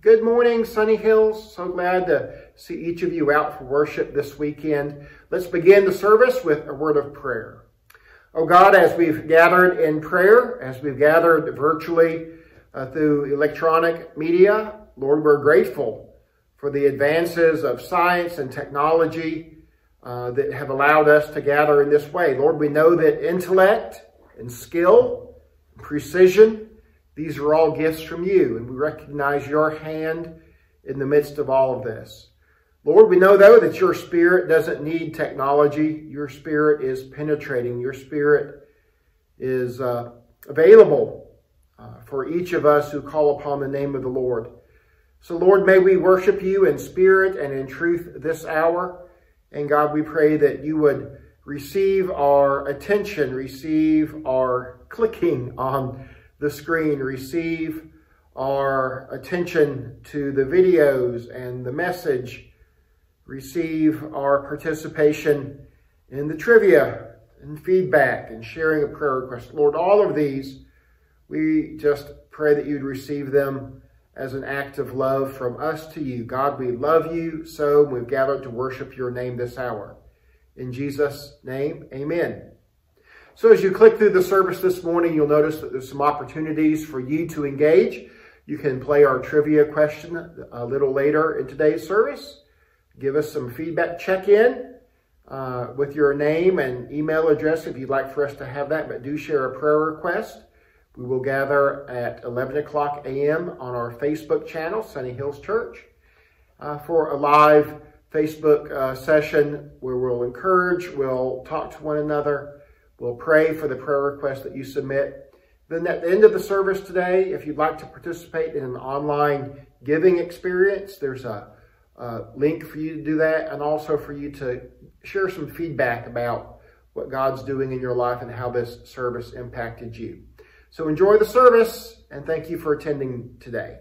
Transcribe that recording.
Good morning, Sunny Hills. So glad to see each of you out for worship this weekend. Let's begin the service with a word of prayer. Oh God, as we've gathered in prayer, as we've gathered virtually uh, through electronic media, Lord, we're grateful for the advances of science and technology uh, that have allowed us to gather in this way. Lord, we know that intellect and skill, and precision, these are all gifts from you, and we recognize your hand in the midst of all of this. Lord, we know, though, that your spirit doesn't need technology. Your spirit is penetrating. Your spirit is uh, available uh, for each of us who call upon the name of the Lord. So, Lord, may we worship you in spirit and in truth this hour. And God, we pray that you would receive our attention, receive our clicking on the screen, receive our attention to the videos and the message, receive our participation in the trivia and feedback and sharing a prayer request. Lord, all of these, we just pray that you'd receive them as an act of love from us to you. God, we love you so we've gathered to worship your name this hour. In Jesus' name, amen. So as you click through the service this morning, you'll notice that there's some opportunities for you to engage. You can play our trivia question a little later in today's service. Give us some feedback. Check in uh, with your name and email address if you'd like for us to have that, but do share a prayer request. We will gather at 11 o'clock a.m. on our Facebook channel, Sunny Hills Church, uh, for a live Facebook uh, session where we'll encourage, we'll talk to one another, We'll pray for the prayer request that you submit. Then at the end of the service today, if you'd like to participate in an online giving experience, there's a, a link for you to do that and also for you to share some feedback about what God's doing in your life and how this service impacted you. So enjoy the service and thank you for attending today.